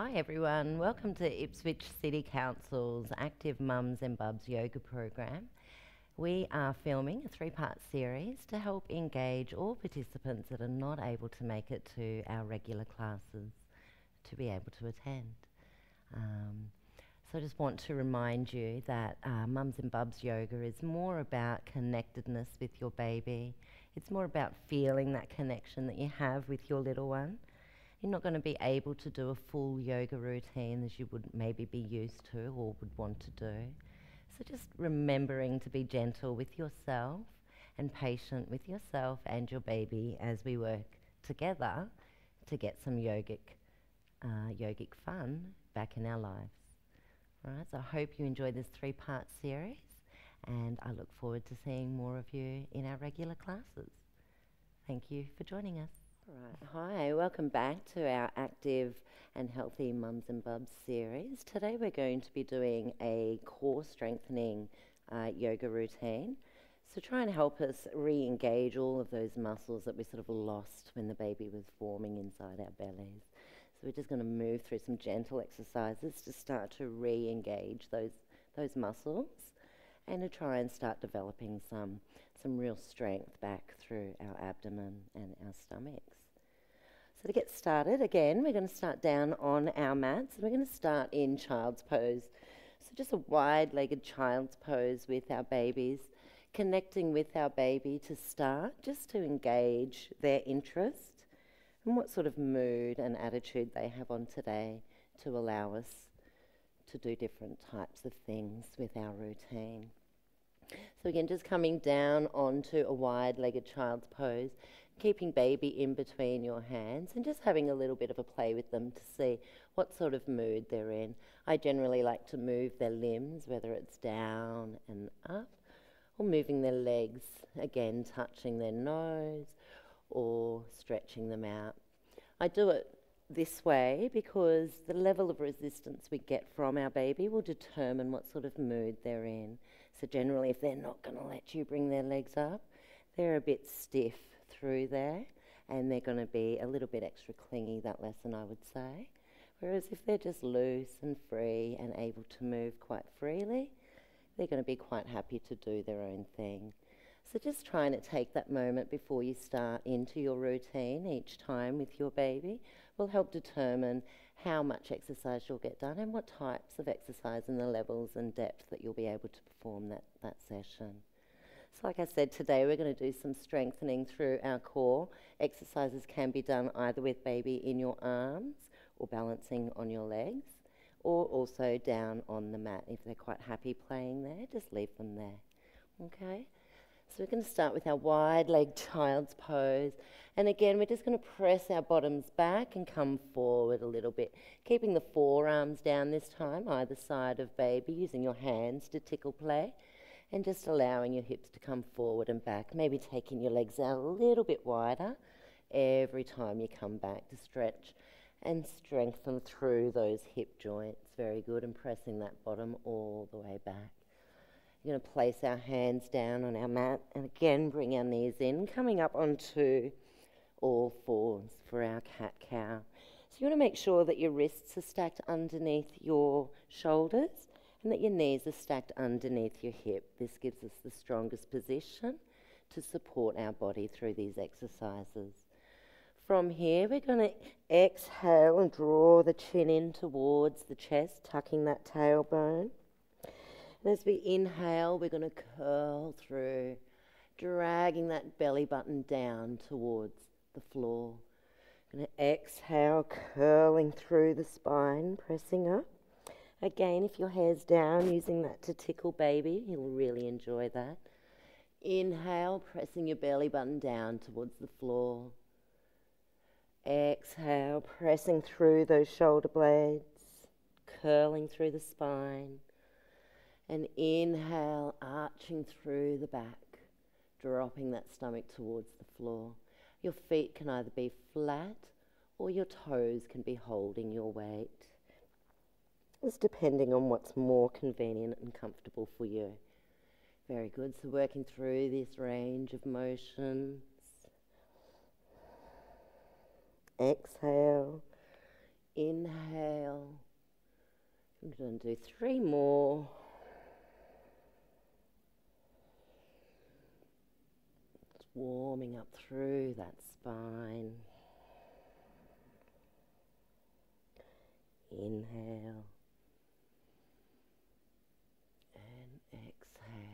Hi everyone, welcome to Ipswich City Council's Active Mums and Bubs yoga program. We are filming a three part series to help engage all participants that are not able to make it to our regular classes to be able to attend. Um, so I just want to remind you that uh, Mums and Bubs yoga is more about connectedness with your baby. It's more about feeling that connection that you have with your little one you're not going to be able to do a full yoga routine as you would maybe be used to or would want to do. So just remembering to be gentle with yourself and patient with yourself and your baby as we work together to get some yogic, uh, yogic fun back in our lives. Right, so I hope you enjoy this three-part series and I look forward to seeing more of you in our regular classes. Thank you for joining us. Right. Hi, welcome back to our active and healthy mums and bubs series. Today we're going to be doing a core strengthening uh, yoga routine. So try and help us re-engage all of those muscles that we sort of lost when the baby was forming inside our bellies. So we're just going to move through some gentle exercises to start to re-engage those those muscles and to try and start developing some some real strength back through our abdomen and our stomachs. So to get started, again, we're going to start down on our mats and we're going to start in child's pose. So just a wide-legged child's pose with our babies, connecting with our baby to start, just to engage their interest and what sort of mood and attitude they have on today to allow us to do different types of things with our routine. So again, just coming down onto a wide-legged child's pose keeping baby in between your hands and just having a little bit of a play with them to see what sort of mood they're in. I generally like to move their limbs, whether it's down and up, or moving their legs, again touching their nose or stretching them out. I do it this way because the level of resistance we get from our baby will determine what sort of mood they're in. So generally if they're not going to let you bring their legs up, they're a bit stiff through there and they're going to be a little bit extra clingy that lesson I would say. Whereas if they're just loose and free and able to move quite freely, they're going to be quite happy to do their own thing. So just trying to take that moment before you start into your routine each time with your baby will help determine how much exercise you'll get done and what types of exercise and the levels and depth that you'll be able to perform that, that session. So like I said, today we're going to do some strengthening through our core. Exercises can be done either with baby in your arms or balancing on your legs or also down on the mat. If they're quite happy playing there, just leave them there. Okay? So we're going to start with our wide-legged child's pose. And again, we're just going to press our bottoms back and come forward a little bit, keeping the forearms down this time, either side of baby, using your hands to tickle play and just allowing your hips to come forward and back, maybe taking your legs out a little bit wider every time you come back to stretch and strengthen through those hip joints. Very good, and pressing that bottom all the way back. You're going to place our hands down on our mat and again bring our knees in, coming up onto all fours for our cat cow. So you want to make sure that your wrists are stacked underneath your shoulders and that your knees are stacked underneath your hip. This gives us the strongest position to support our body through these exercises. From here, we're going to exhale and draw the chin in towards the chest, tucking that tailbone. And as we inhale, we're going to curl through, dragging that belly button down towards the floor. Going to exhale, curling through the spine, pressing up. Again, if your hair's down, using that to tickle baby, he'll really enjoy that. Inhale, pressing your belly button down towards the floor. Exhale, pressing through those shoulder blades, curling through the spine. And inhale, arching through the back, dropping that stomach towards the floor. Your feet can either be flat or your toes can be holding your weight. It's depending on what's more convenient and comfortable for you. Very good. So working through this range of motions. Exhale. inhale. I'm going to do three more. Just warming up through that spine. Inhale. And exhale.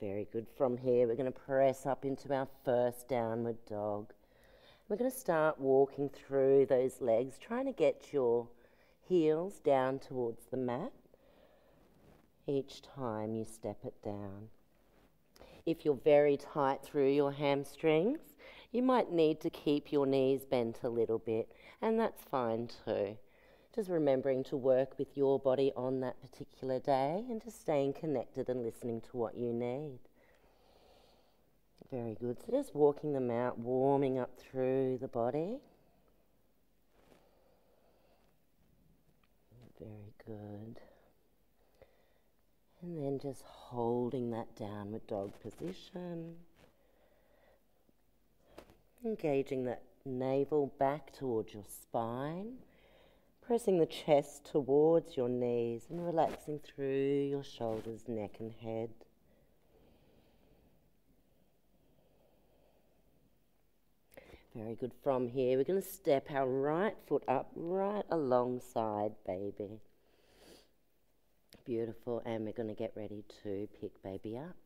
Very good. From here, we're going to press up into our first downward dog. We're going to start walking through those legs, trying to get your heels down towards the mat each time you step it down. If you're very tight through your hamstrings, you might need to keep your knees bent a little bit, and that's fine too. Just remembering to work with your body on that particular day and just staying connected and listening to what you need. Very good. So just walking them out, warming up through the body. Very good. And then just holding that downward dog position. Engaging that navel back towards your spine. Pressing the chest towards your knees and relaxing through your shoulders, neck, and head. Very good. From here, we're going to step our right foot up right alongside baby. Beautiful. And we're going to get ready to pick baby up.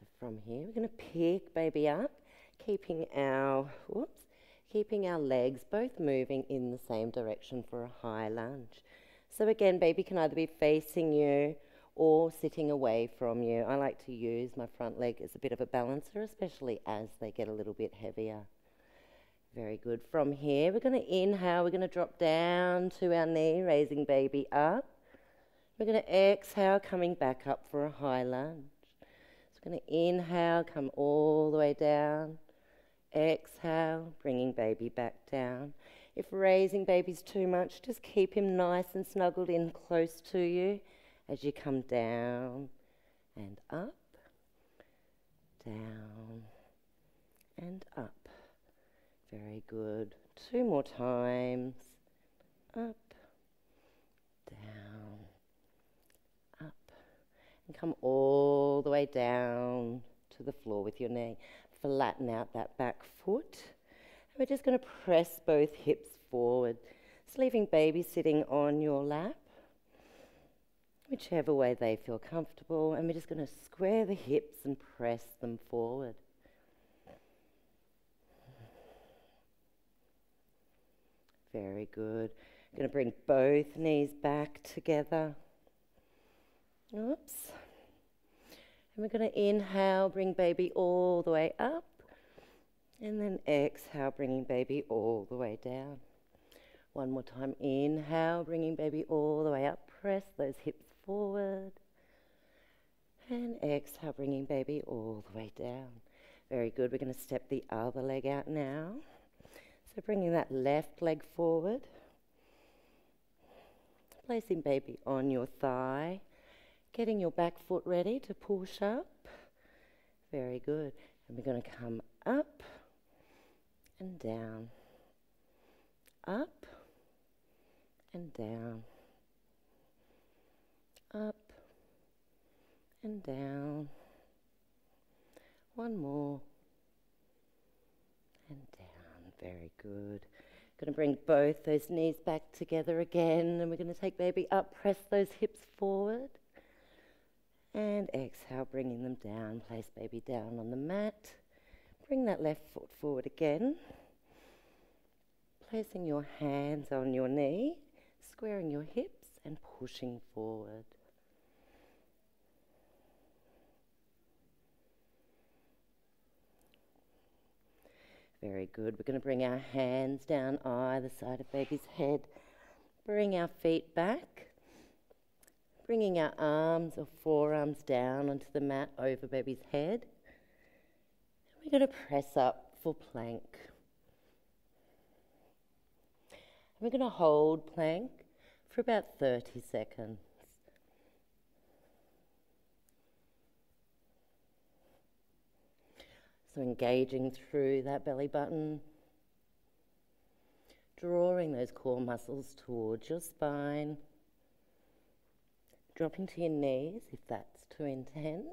So from here, we're going to pick baby up, keeping our, whoops, keeping our legs both moving in the same direction for a high lunge. So again, baby can either be facing you or sitting away from you. I like to use my front leg as a bit of a balancer, especially as they get a little bit heavier. Very good. From here, we're going to inhale. We're going to drop down to our knee, raising baby up. We're going to exhale, coming back up for a high lunge. So we're going to inhale, come all the way down. Exhale, bringing baby back down. If raising baby's too much, just keep him nice and snuggled in close to you as you come down and up, down and up. Very good. Two more times. Up, down, up. And come all the way down to the floor with your knee. Flatten out that back foot. And we're just going to press both hips forward. Just leaving baby sitting on your lap. Whichever way they feel comfortable. And we're just going to square the hips and press them forward. Very good. Going to bring both knees back together. Oops. And we're going to inhale, bring baby all the way up. And then exhale, bringing baby all the way down. One more time. Inhale, bringing baby all the way up. Press those hips forward. And exhale, bringing baby all the way down. Very good. We're going to step the other leg out now. So bringing that left leg forward, placing baby on your thigh, getting your back foot ready to push up. Very good. And we're going to come up and down, up and down, up and down. One more and down. Very good. Going to bring both those knees back together again, and we're going to take baby up, press those hips forward, and exhale, bringing them down. Place baby down on the mat. Bring that left foot forward again. Placing your hands on your knee, squaring your hips, and pushing forward. Very good. We're going to bring our hands down either side of baby's head. Bring our feet back. Bringing our arms or forearms down onto the mat over baby's head. We're going to press up for plank. We're going to hold plank for about 30 seconds. So engaging through that belly button, drawing those core muscles towards your spine. Dropping to your knees if that's too intense.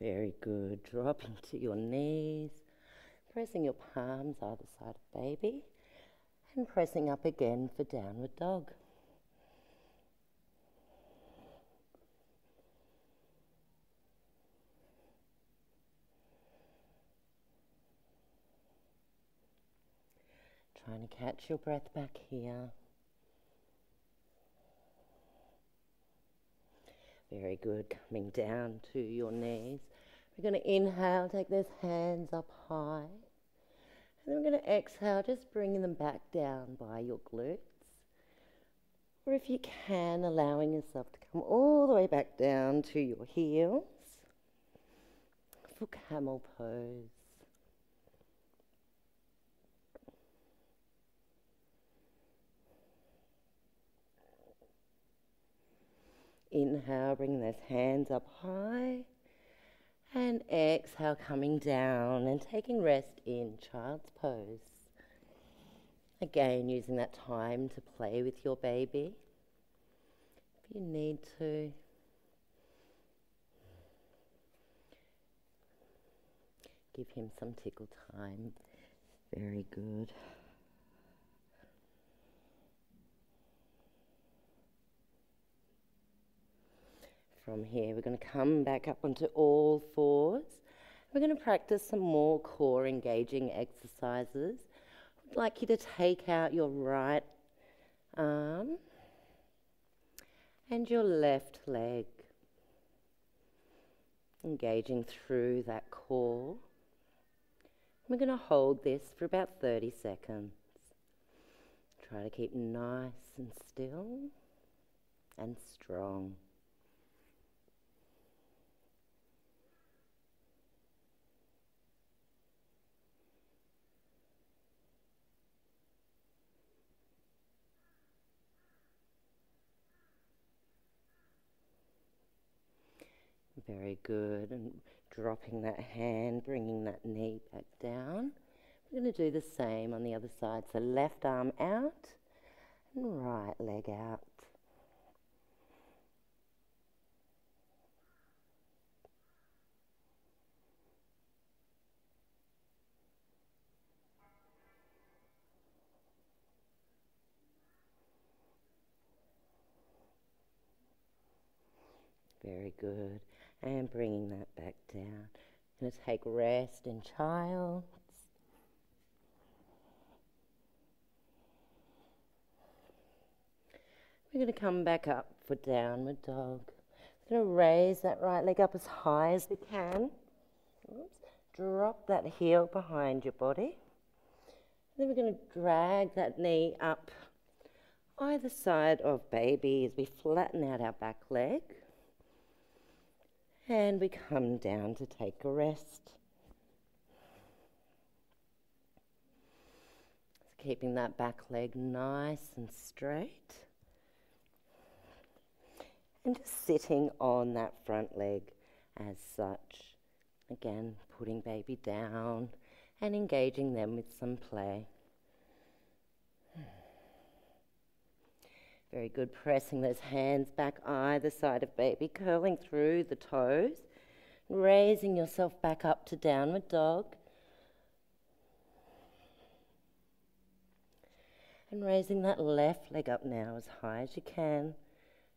Very good. Dropping to your knees, pressing your palms either side of baby, and pressing up again for downward dog. Trying to catch your breath back here. Very good. Coming down to your knees. We're going to inhale, take those hands up high. And then we're going to exhale, just bringing them back down by your glutes. Or if you can, allowing yourself to come all the way back down to your heels for camel pose. Inhale, bringing those hands up high. And exhale, coming down and taking rest in child's pose. Again, using that time to play with your baby. If you need to. Give him some tickle time. Very good. From here, we're going to come back up onto all fours. We're going to practice some more core engaging exercises. I'd like you to take out your right arm and your left leg, engaging through that core. We're going to hold this for about 30 seconds. Try to keep nice and still and strong. Very good. And dropping that hand, bringing that knee back down. We're going to do the same on the other side. So left arm out and right leg out. Very good and bringing that back down. Going to take rest in child. We're going to come back up for downward dog. We're going to raise that right leg up as high as we can. Oops. Drop that heel behind your body. Then we're going to drag that knee up either side of baby as we flatten out our back leg. And we come down to take a rest. keeping that back leg nice and straight. And just sitting on that front leg as such. Again, putting baby down and engaging them with some play. Very good. Pressing those hands back either side of baby, curling through the toes, raising yourself back up to downward dog. And raising that left leg up now as high as you can,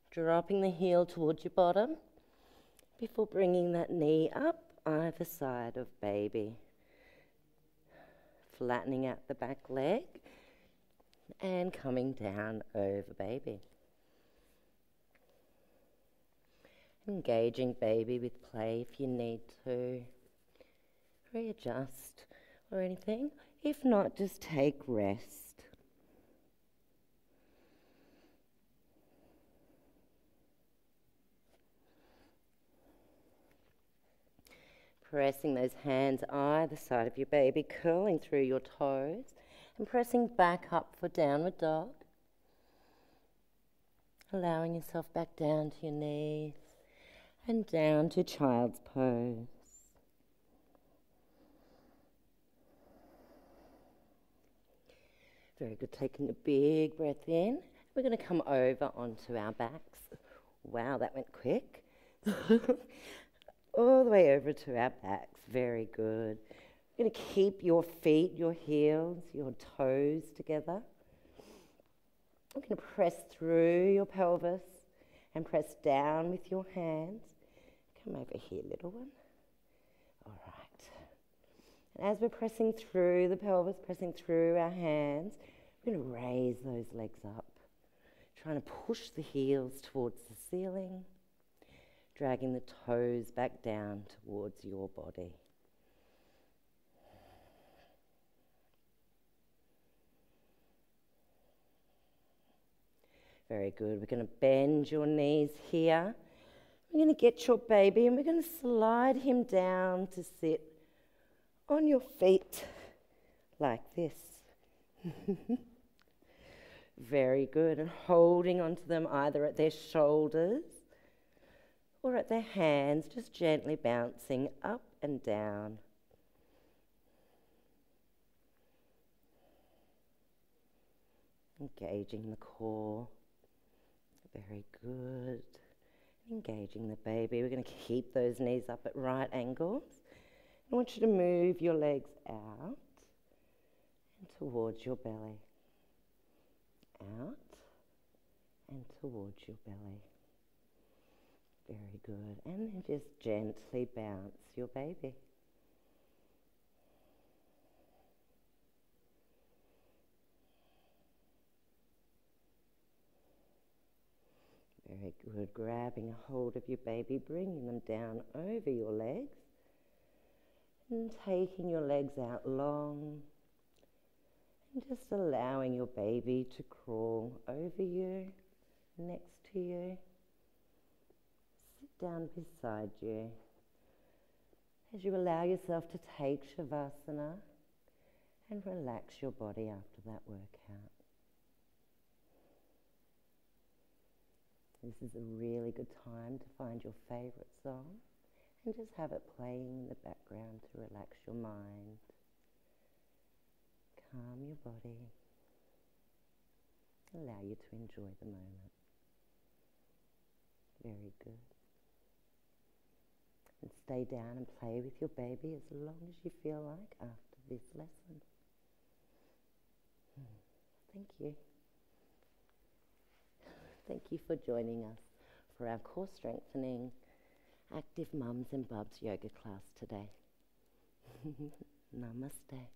dropping the heel towards your bottom before bringing that knee up either side of baby. Flattening out the back leg and coming down over baby. Engaging baby with play if you need to. Readjust or anything. If not, just take rest. Pressing those hands either side of your baby, curling through your toes and pressing back up for downward dog. Allowing yourself back down to your knees And down to child's pose. Very good. Taking a big breath in. We're going to come over onto our backs. Wow, that went quick. All the way over to our backs. Very good. We're going to keep your feet, your heels, your toes together. We're going to press through your pelvis and press down with your hands. Come over here, little one. All right. And as we're pressing through the pelvis, pressing through our hands, we're going to raise those legs up, trying to push the heels towards the ceiling, dragging the toes back down towards your body. Very good. We're going to bend your knees here. We're going to get your baby and we're going to slide him down to sit on your feet like this. Very good. And holding onto them either at their shoulders or at their hands, just gently bouncing up and down. Engaging the core. Very good. Engaging the baby. We're going to keep those knees up at right angles. I want you to move your legs out and towards your belly out and towards your belly. Very good. And then just gently bounce your baby. Very good. Grabbing a hold of your baby, bringing them down over your legs, and taking your legs out long and just allowing your baby to crawl over you, next to you, sit down beside you. As you allow yourself to take Shavasana and relax your body after that workout. This is a really good time to find your favourite song and just have it playing in the background to relax your mind calm your body, allow you to enjoy the moment. Very good. And stay down and play with your baby as long as you feel like after this lesson. Hmm. Thank you. Thank you for joining us for our core strengthening active mums and bubs yoga class today. Namaste.